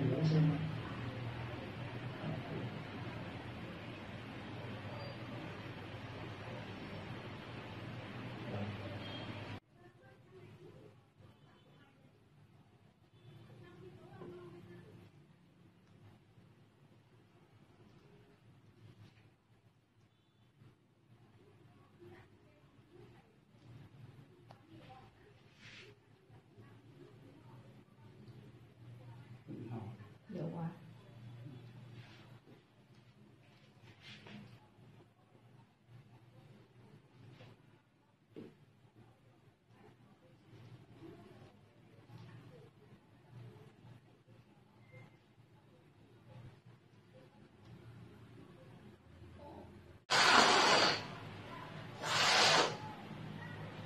Thank you. Nhiều quá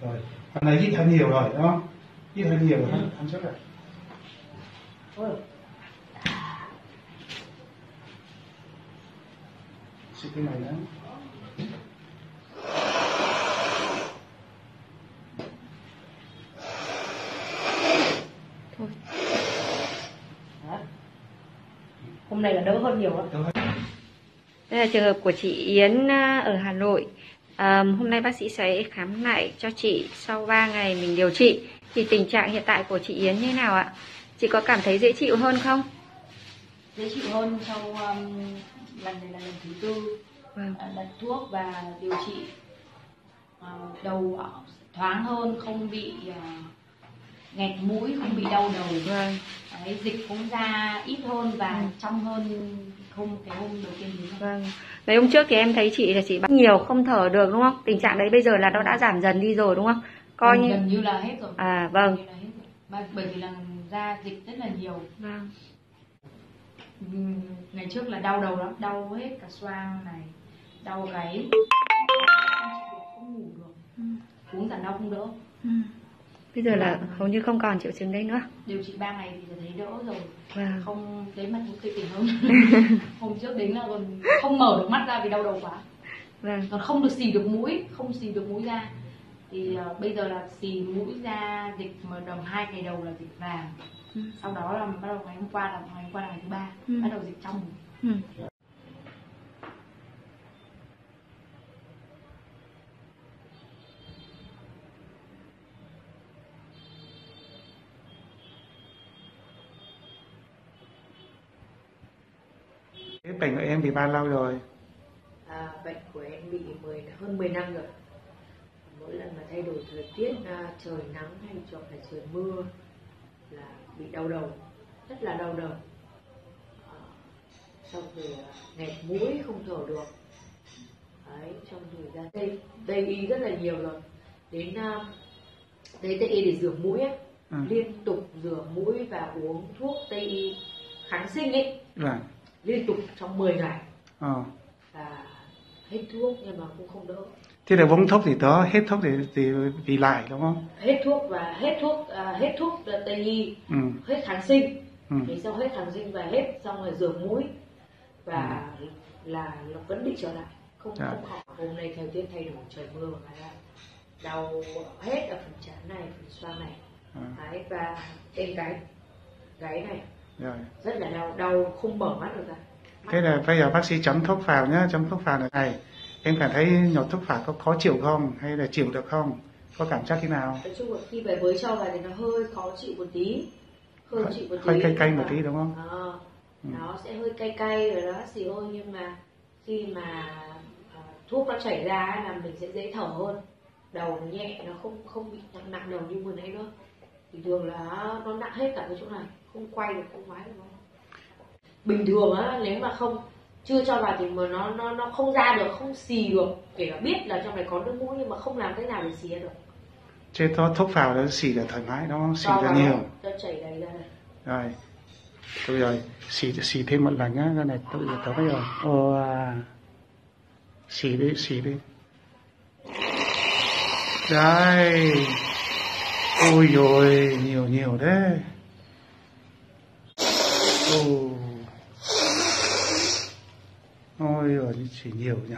rồi phần này hít hơi nhiều rồi đúng không? Hít hơi nhiều rồi ăn, ăn trước rồi Xịt cái này nữa thôi. Đó. hôm nay là đỡ hơn nhiều hết. đây là trường hợp của chị Yến à, ở Hà Nội. À, hôm nay bác sĩ sẽ khám lại cho chị. Sau 3 ngày mình điều trị thì tình trạng hiện tại của chị Yến như thế nào ạ? Chị có cảm thấy dễ chịu hơn không dễ chịu hơn sau um, lần này là lần thứ tư. Vâng. À, đặt thuốc và điều trị à, đầu thoáng hơn không bị à, nghẹt mũi không bị đau đầu. Vâng. Đấy, dịch cũng ra ít hơn và trong hơn không cái hôm đầu tiên thì vâng. Mấy hôm trước thì em thấy chị là chị bắt nhiều không thở được đúng không? Tình trạng đấy bây giờ là nó đã giảm dần đi rồi đúng không? Coi như gần như là hết rồi. À vâng. Gần như là hết rồi. Mà bởi vì là ra dịch rất là nhiều. Vâng ngày trước là đau đầu lắm đau hết cả xoang này đau gáy. Không ngủ được. Ừ. uống giảm đau không đỡ. Ừ. bây giờ là hầu như không còn triệu chứng đấy nữa. Điều trị 3 ngày thì thấy đỡ rồi. Vâng. Không thấy mặt cũng tươi tỉnh hơn. Hôm trước đến là còn không mở được mắt ra vì đau đầu quá. Vâng. Còn không được xì được mũi không xì được mũi ra. Thì uh, bây giờ là xì mũi ra dịch mà đầm hai ngày đầu là dịch vàng Ừ. sau đó là bắt đầu ngày hôm qua là ngày hôm qua là ngày thứ ba Ừ. bắt đầu dịch trong ừ. cái bệnh của em thì bao lâu rồi À, bệnh của em bị 10, hơn 10 năm rồi mỗi lần mà thay đổi thời tiết à, trời nắng hay hoặc là trời mưa là bị đau đầu rất là đau đầu. À, xong rồi à, nghẹt mũi không thở được. Đấy trong thời gian tây tây y rất là nhiều rồi. Đến à, đến tây y để rửa mũi ấy, ừ. liên tục rửa mũi và uống thuốc tây y kháng sinh ấy. Vâng liên tục trong 10 ngày. Ờ. và hết thuốc nhưng mà cũng không đỡ thế là uống thuốc thì đó hết thuốc thì, thì vì lại đúng không? Hết thuốc và hết thuốc à, hết thuốc tây y ừ. hết kháng sinh. Ừ. thì sau hết kháng sinh và hết xong rồi rửa mũi và là nó vẫn bị trở lại. Không Dạ. không khỏi hôm nay thời tiết thay đổi trời mưa và là đau hết ở phần trán này phần xoang này. À, đấy và bên cái gáy này. Rồi. Rất là đau đau không mở mắt được ra. Thế là bây giờ bác sĩ chấm thuốc vào nhá chấm thuốc vào này em cảm thấy nhột thuốc vào có khó chịu không? Hay là chịu được không? Có cảm giác thế nào? Nói chung là khi về với cho vào thì nó hơi khó chịu một tí. Hơi chịu một tí hơi cay cay một tí đúng không? Ừ. nó sẽ hơi cay cay rồi đó xì hơi. Nhưng mà khi mà à, thuốc nó chảy ra là mình sẽ dễ thở hơn. Đầu nó nhẹ nó không không bị nặng nặng đầu như vừa nãy nữa. Thì thường là nó nặng hết cả cái chỗ này không quay được không ngoái được. Đâu bình thường á nếu mà không chưa cho vào thì mà nó nó nó không ra được không xì được kể cả biết là trong này có nước mũi nhưng mà không làm cách nào để xì ra được. Chứ có thuốc vào nó xì là thoải mái nó xì ra nhiều. cho chảy đầy ra. Này rồi. Tôi rồi xì xì thêm một lần nhá cái này tôi giờ tới rồi ô à. xì đi xì đi. Đây. Ôi rồi nhiều nhiều đấy ô ôi rồi chỉ nhiều nhỉ.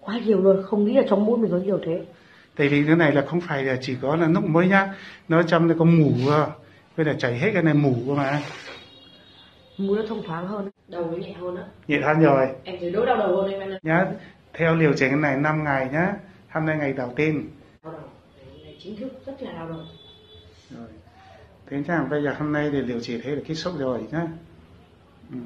Quá nhiều luôn không nghĩ là trong mũi mình có nhiều thế. Tại vì cái này là không phải là chỉ có là nước muối nhá. Nó trong nó có mủ cơ. Với là chảy hết cái này mủ cơ mà. Mũi nó thông thoáng hơn. Đầu nó nhẹ hơn á. Nhẹ hơn rồi. Em thấy đỡ đau đầu hơn em nhá theo liều trình này 5 ngày nhá. Hôm nay ngày đầu tiên. Đau đầu. Chính thức rất là đau đầu. Rồi. Thế chắc là bây giờ hôm nay thì điều trị thấy là kết thúc rồi nhá. Ừ.